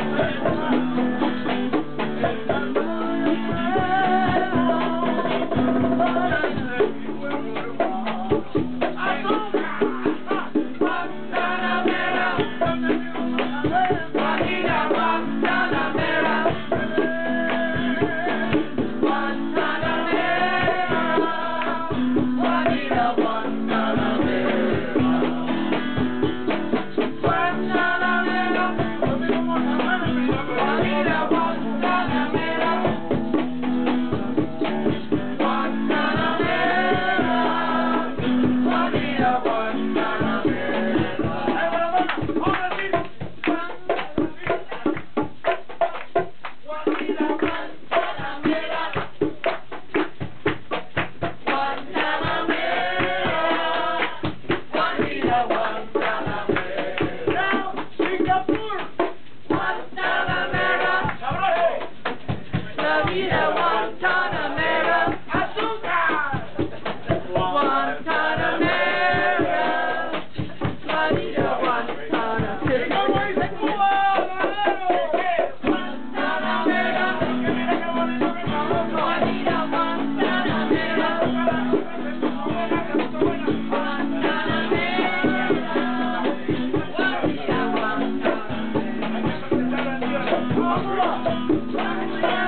Thank you. Wow, wow. Come on.